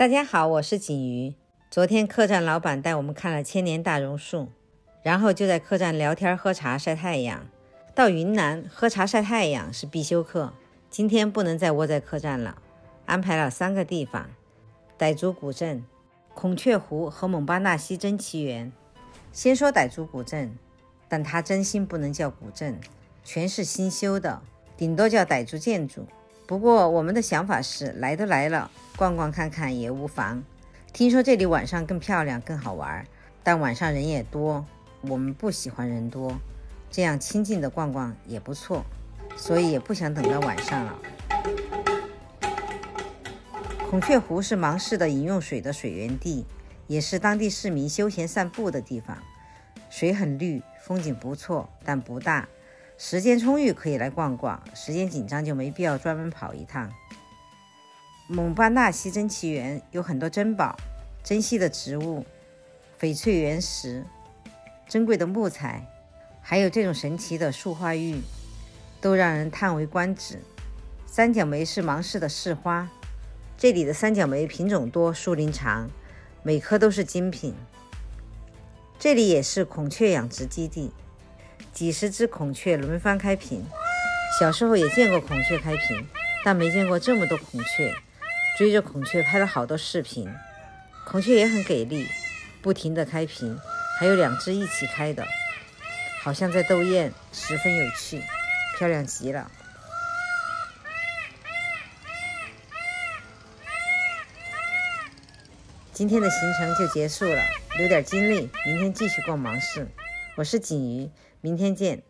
大家好，我是锦瑜。昨天客栈老板带我们看了千年大榕树，然后就在客栈聊天、喝茶、晒太阳。到云南喝茶晒太阳是必修课。今天不能再窝在客栈了，安排了三个地方：傣族古镇、孔雀湖和蒙巴纳西真奇园。先说傣族古镇，但它真心不能叫古镇，全是新修的，顶多叫傣族建筑。不过我们的想法是，来都来了，逛逛看看也无妨。听说这里晚上更漂亮、更好玩，但晚上人也多，我们不喜欢人多，这样清静的逛逛也不错，所以也不想等到晚上了。孔雀湖是芒市的饮用水的水源地，也是当地市民休闲散步的地方，水很绿，风景不错，但不大。时间充裕可以来逛逛，时间紧张就没必要专门跑一趟。蒙巴纳西珍奇园有很多珍宝、珍稀的植物、翡翠原石、珍贵的木材，还有这种神奇的树花玉，都让人叹为观止。三角梅是芒市的市花，这里的三角梅品种多，树龄长，每棵都是精品。这里也是孔雀养殖基地。几十只孔雀轮番开屏，小时候也见过孔雀开屏，但没见过这么多孔雀。追着孔雀拍了好多视频，孔雀也很给力，不停地开屏，还有两只一起开的，好像在斗艳，十分有趣，漂亮极了。今天的行程就结束了，留点精力，明天继续逛芒市。我是锦瑜。明天见。